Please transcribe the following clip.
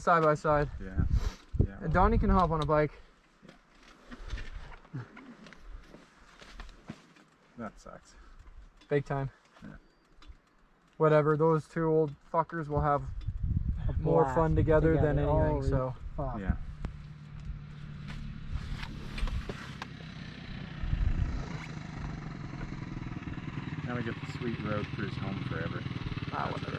the side by side, Yeah. Yeah. and Donnie can hop on a bike. That sucks. Big time. Yeah. Whatever. Those two old fuckers will have more fun together, than anything. oh, So fuck. Yeah. Now we get the sweet road cruise home forever. ah, whatever.